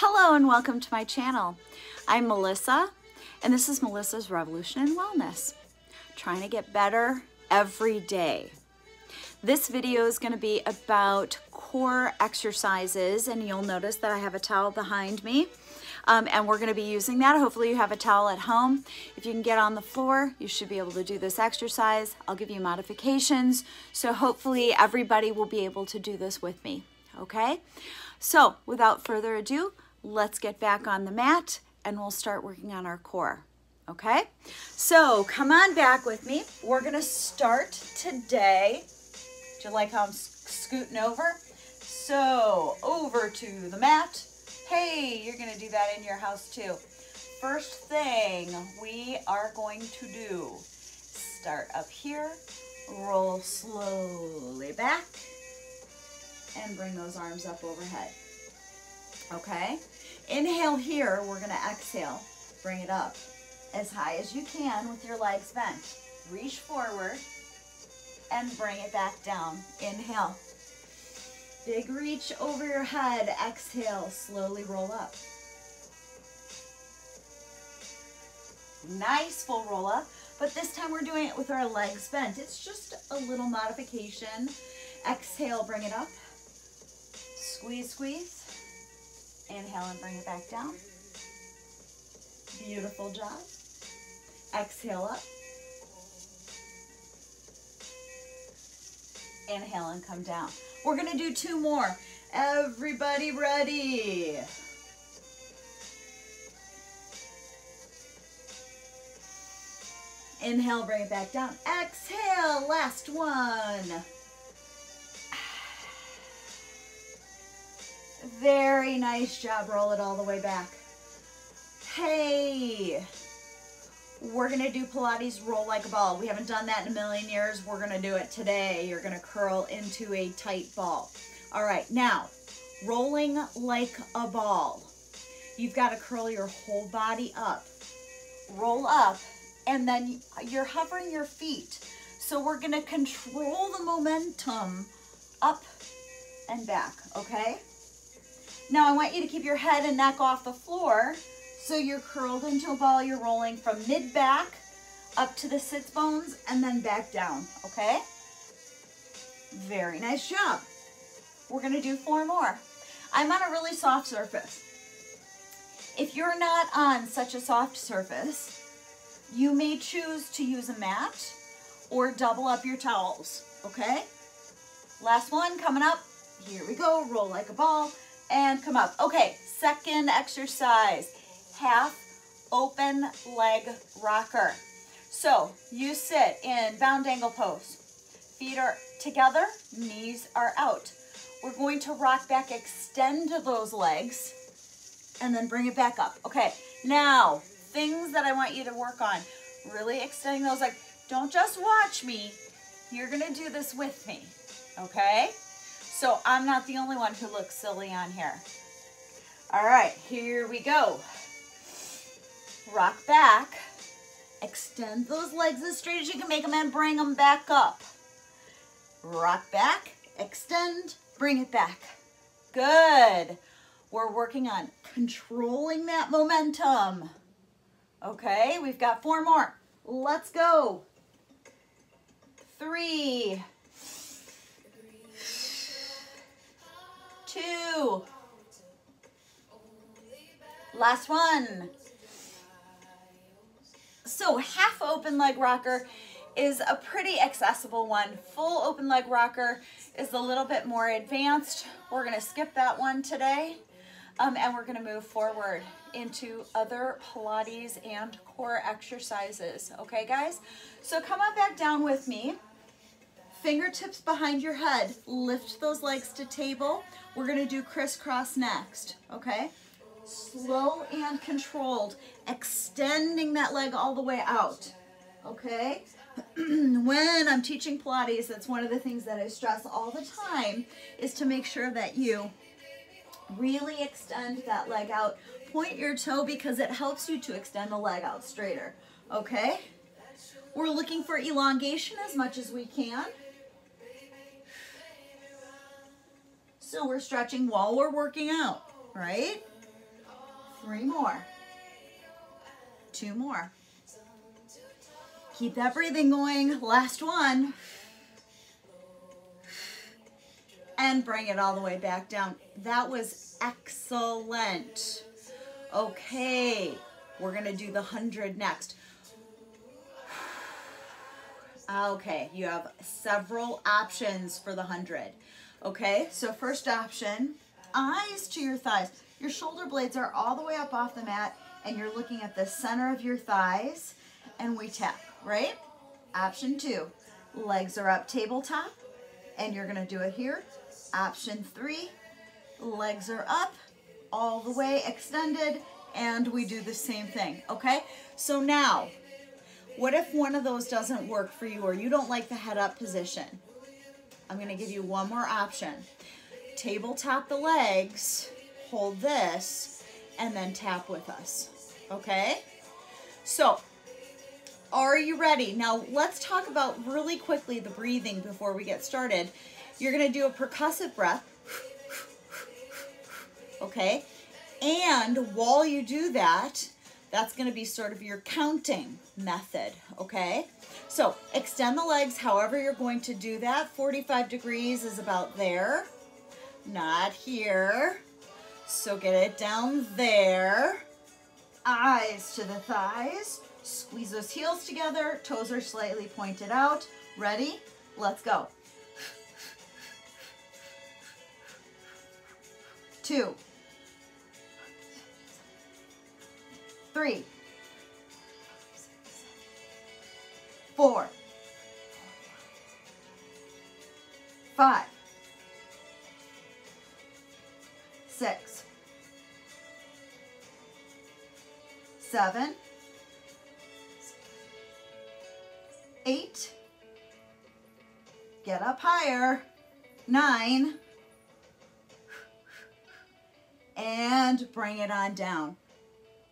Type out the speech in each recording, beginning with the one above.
Hello and welcome to my channel. I'm Melissa and this is Melissa's Revolution in Wellness. Trying to get better every day. This video is going to be about core exercises and you'll notice that I have a towel behind me um, and we're going to be using that. Hopefully you have a towel at home. If you can get on the floor, you should be able to do this exercise. I'll give you modifications. So hopefully everybody will be able to do this with me. Okay? So without further ado, let's get back on the mat and we'll start working on our core. Okay? So come on back with me. We're to start today. Do you like how I'm scooting over? So over to the mat Hey, you're gonna do that in your house too. First thing we are going to do, start up here, roll slowly back, and bring those arms up overhead. Okay? Inhale here, we're gonna exhale. Bring it up as high as you can with your legs bent. Reach forward and bring it back down. Inhale. Big reach over your head. Exhale, slowly roll up. Nice full roll up, but this time we're doing it with our legs bent. It's just a little modification. Exhale, bring it up. Squeeze, squeeze. Inhale and bring it back down. Beautiful job. Exhale up. Inhale and come down. We're gonna do two more. Everybody ready? Inhale, bring it back down. Exhale, last one. Very nice job. Roll it all the way back. Hey. We're gonna do Pilates roll like a ball. We haven't done that in a million years. We're gonna do it today. You're gonna curl into a tight ball. All right, now, rolling like a ball. You've gotta curl your whole body up. Roll up, and then you're hovering your feet. So we're gonna control the momentum up and back, okay? Now I want you to keep your head and neck off the floor so you're curled into a ball, you're rolling from mid-back up to the sits bones and then back down, okay? Very nice job. We're gonna do four more. I'm on a really soft surface. If you're not on such a soft surface, you may choose to use a mat or double up your towels, okay? Last one coming up. Here we go, roll like a ball and come up. Okay, second exercise half open leg rocker. So you sit in bound angle pose. Feet are together, knees are out. We're going to rock back, extend those legs, and then bring it back up. Okay, now, things that I want you to work on. Really extending those legs. Don't just watch me. You're gonna do this with me, okay? So I'm not the only one who looks silly on here. All right, here we go rock back, extend those legs as straight as you can make them and bring them back up. Rock back, extend, bring it back. Good. We're working on controlling that momentum. Okay, we've got four more. Let's go. Three, two, last one. So half open leg rocker is a pretty accessible one. Full open leg rocker is a little bit more advanced. We're gonna skip that one today. Um, and we're gonna move forward into other Pilates and core exercises. Okay, guys? So come on back down with me. Fingertips behind your head. Lift those legs to table. We're gonna do crisscross next, okay? slow and controlled, extending that leg all the way out, okay? when I'm teaching Pilates, that's one of the things that I stress all the time is to make sure that you really extend that leg out. Point your toe because it helps you to extend the leg out straighter, okay? We're looking for elongation as much as we can. So we're stretching while we're working out, right? Three more. Two more. Keep that breathing going. Last one. And bring it all the way back down. That was excellent. Okay, we're gonna do the 100 next. Okay, you have several options for the 100. Okay, so first option, eyes to your thighs. Your shoulder blades are all the way up off the mat and you're looking at the center of your thighs and we tap, right? Option two, legs are up tabletop and you're gonna do it here. Option three, legs are up, all the way extended, and we do the same thing, okay? So now, what if one of those doesn't work for you or you don't like the head up position? I'm gonna give you one more option. Tabletop the legs, hold this, and then tap with us, okay? So, are you ready? Now, let's talk about really quickly the breathing before we get started. You're gonna do a percussive breath, okay? And while you do that, that's gonna be sort of your counting method, okay? So extend the legs however you're going to do that. 45 degrees is about there, not here. So get it down there. Eyes to the thighs. Squeeze those heels together. Toes are slightly pointed out. Ready? Let's go. Two. Three, four, five, six, seven, eight, get up higher, nine, and bring it on down.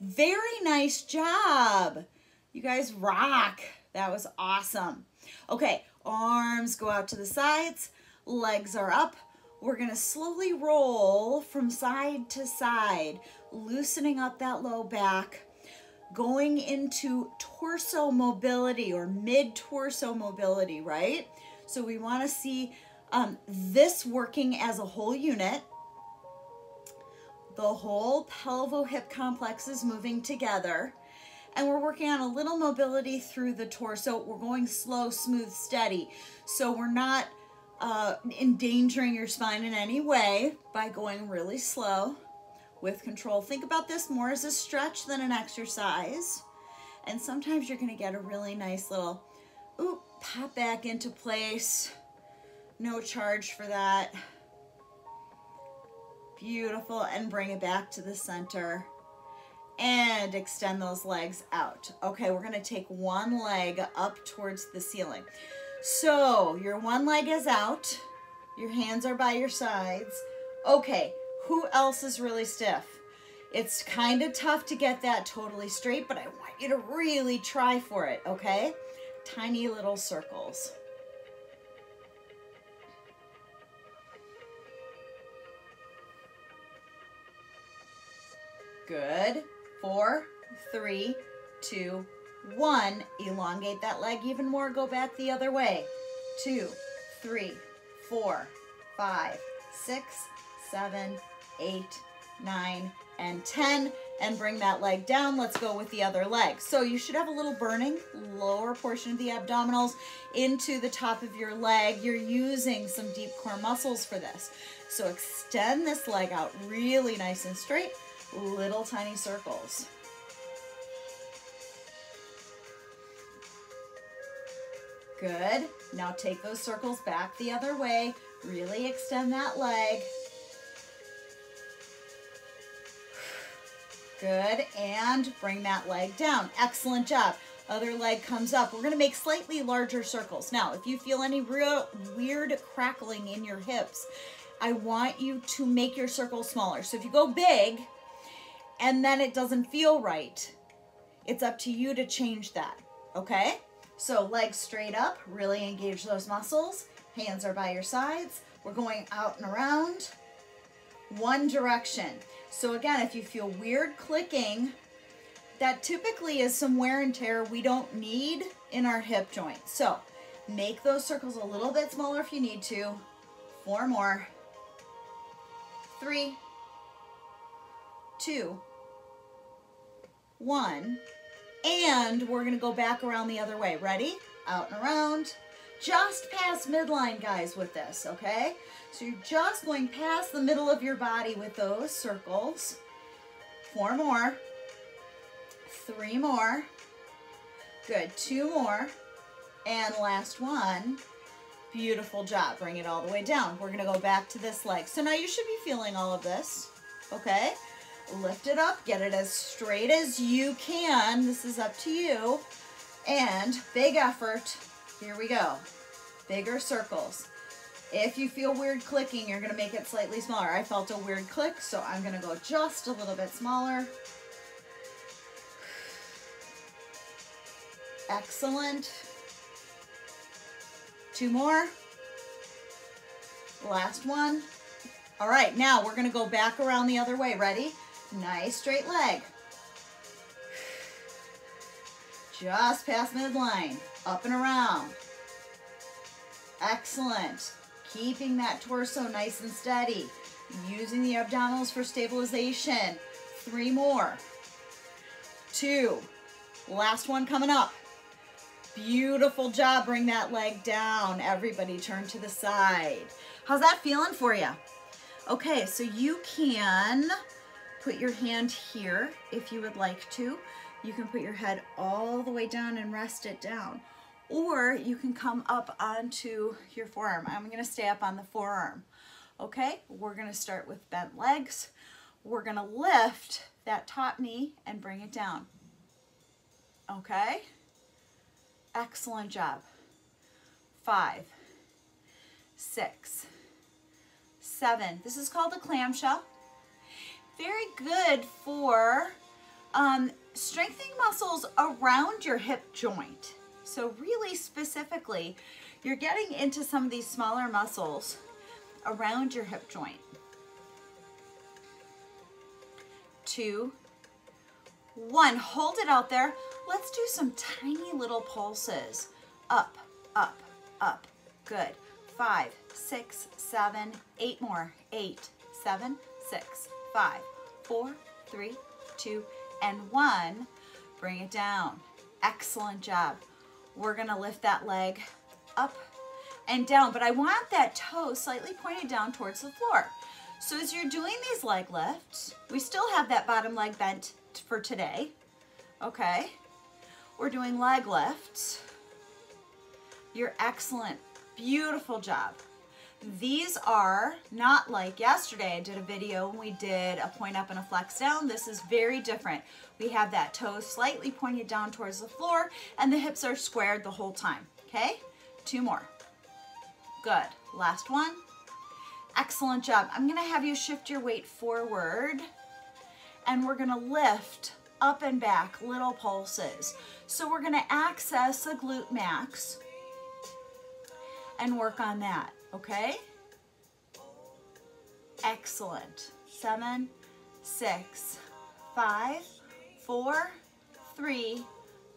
Very nice job. You guys rock. That was awesome. Okay, arms go out to the sides, legs are up. We're gonna slowly roll from side to side, loosening up that low back, going into torso mobility or mid-torso mobility, right? So we wanna see um, this working as a whole unit. The whole pelvo-hip complex is moving together. And we're working on a little mobility through the torso. We're going slow, smooth, steady. So we're not uh, endangering your spine in any way by going really slow with control. Think about this more as a stretch than an exercise. And sometimes you're gonna get a really nice little, ooh, pop back into place. No charge for that. Beautiful, and bring it back to the center. And extend those legs out. Okay, we're gonna take one leg up towards the ceiling. So your one leg is out, your hands are by your sides. Okay, who else is really stiff? It's kind of tough to get that totally straight, but I want you to really try for it, okay? Tiny little circles. Good. Four, three, two, one. Elongate that leg even more. Go back the other way. Two, three, four, five, six, seven, eight, nine, and 10. And bring that leg down. Let's go with the other leg. So you should have a little burning, lower portion of the abdominals into the top of your leg. You're using some deep core muscles for this. So extend this leg out really nice and straight little tiny circles. Good. Now take those circles back the other way. Really extend that leg. Good. And bring that leg down. Excellent job. Other leg comes up. We're going to make slightly larger circles. Now, if you feel any real weird crackling in your hips, I want you to make your circles smaller. So if you go big, and then it doesn't feel right, it's up to you to change that, okay? So legs straight up, really engage those muscles. Hands are by your sides. We're going out and around. One direction. So again, if you feel weird clicking, that typically is some wear and tear we don't need in our hip joint. So make those circles a little bit smaller if you need to. Four more. Three, two, one. And we're gonna go back around the other way. Ready? Out and around. Just past midline, guys, with this, okay? So you're just going past the middle of your body with those circles. Four more. Three more. Good, two more. And last one. Beautiful job. Bring it all the way down. We're gonna go back to this leg. So now you should be feeling all of this, okay? Lift it up, get it as straight as you can. This is up to you. And big effort. Here we go. Bigger circles. If you feel weird clicking, you're gonna make it slightly smaller. I felt a weird click, so I'm gonna go just a little bit smaller. Excellent. Two more. Last one. All right, now we're gonna go back around the other way. Ready? Nice straight leg. Just past midline, up and around. Excellent. Keeping that torso nice and steady. Using the abdominals for stabilization. Three more. Two. Last one coming up. Beautiful job. Bring that leg down. Everybody turn to the side. How's that feeling for you? Okay, so you can put your hand here if you would like to. You can put your head all the way down and rest it down. Or you can come up onto your forearm. I'm gonna stay up on the forearm. Okay, we're gonna start with bent legs. We're gonna lift that top knee and bring it down. Okay, excellent job. Five, six, seven. This is called a clamshell very good for um, strengthening muscles around your hip joint. So really specifically, you're getting into some of these smaller muscles around your hip joint. Two, one, hold it out there. Let's do some tiny little pulses. Up, up, up, good. Five, six, seven, eight more. Eight, seven, six, five, four, three, two, and one. Bring it down. Excellent job. We're gonna lift that leg up and down, but I want that toe slightly pointed down towards the floor. So as you're doing these leg lifts, we still have that bottom leg bent for today, okay? We're doing leg lifts. You're excellent, beautiful job. These are not like yesterday. I did a video and we did a point up and a flex down. This is very different. We have that toe slightly pointed down towards the floor and the hips are squared the whole time. Okay, two more. Good. Last one. Excellent job. I'm gonna have you shift your weight forward and we're gonna lift up and back, little pulses. So we're gonna access the glute max and work on that okay? Excellent. Seven, six, five, four, three,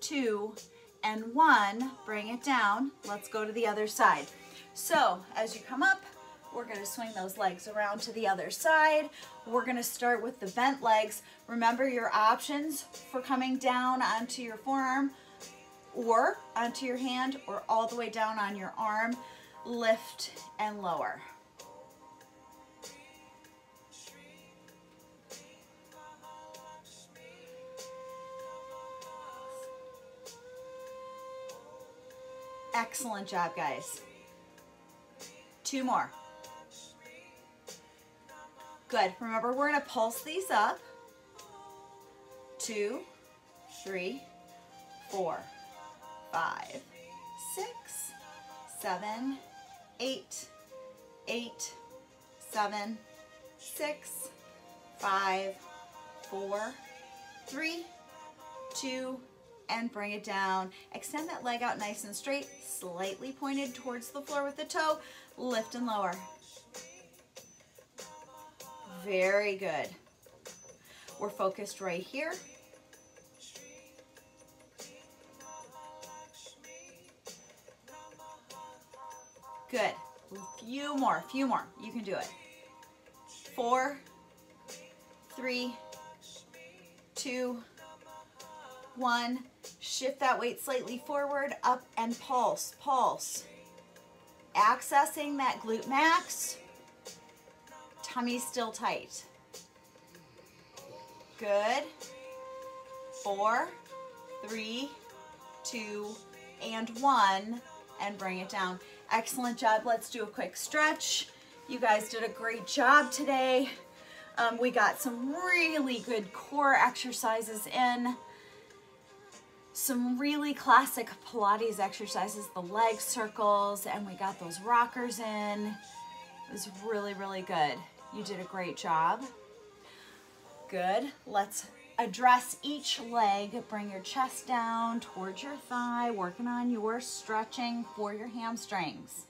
two, and one. Bring it down. Let's go to the other side. So as you come up, we're gonna swing those legs around to the other side. We're gonna start with the bent legs. Remember your options for coming down onto your forearm or onto your hand or all the way down on your arm lift, and lower. Excellent job, guys. Two more. Good. Remember, we're going to pulse these up. Two, three, four, five, six, seven, eight, eight, seven, six, five, four, three, two, and bring it down. Extend that leg out nice and straight, slightly pointed towards the floor with the toe. Lift and lower. Very good. We're focused right here. Good. A few more, few more. You can do it. Four, three, two, one. Shift that weight slightly forward, up and pulse, pulse. Accessing that glute max. Tummy still tight. Good. Four, three, two, and one, and bring it down. Excellent job. Let's do a quick stretch. You guys did a great job today. Um, we got some really good core exercises in. Some really classic Pilates exercises, the leg circles, and we got those rockers in. It was really, really good. You did a great job. Good. Let's address each leg. Bring your chest down towards your thigh, working on your stretching for your hamstrings.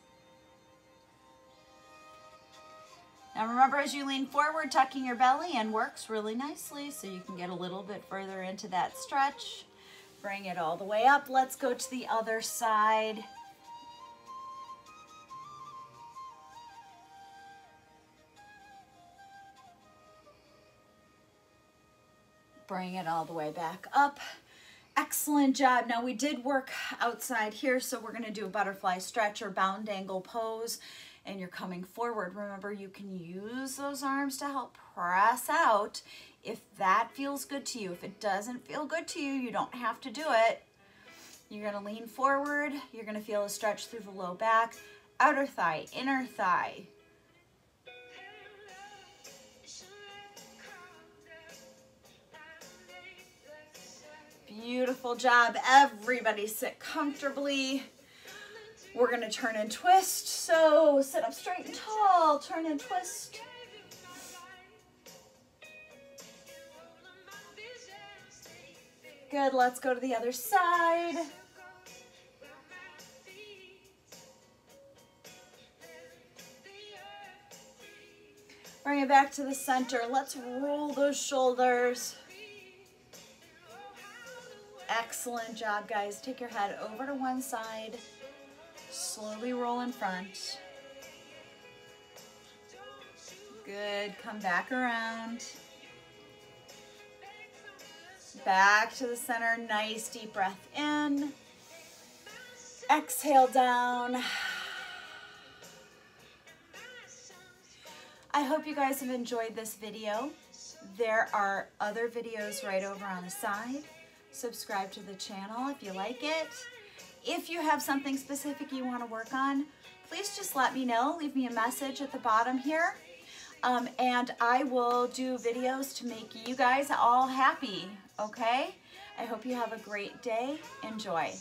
Now remember as you lean forward, tucking your belly in works really nicely so you can get a little bit further into that stretch. Bring it all the way up. Let's go to the other side. Bring it all the way back up. Excellent job. Now we did work outside here, so we're gonna do a butterfly stretch or bound angle pose and you're coming forward. Remember, you can use those arms to help press out if that feels good to you. If it doesn't feel good to you, you don't have to do it. You're gonna lean forward. You're gonna feel a stretch through the low back, outer thigh, inner thigh. Beautiful job. Everybody sit comfortably. We're gonna turn and twist. So sit up straight and tall, turn and twist. Good, let's go to the other side. Bring it back to the center. Let's roll those shoulders. Excellent job, guys. Take your head over to one side. Slowly roll in front. Good, come back around. Back to the center, nice deep breath in. Exhale down. I hope you guys have enjoyed this video. There are other videos right over on the side. Subscribe to the channel if you like it. If you have something specific you want to work on, please just let me know. Leave me a message at the bottom here. Um, and I will do videos to make you guys all happy, okay? I hope you have a great day. Enjoy.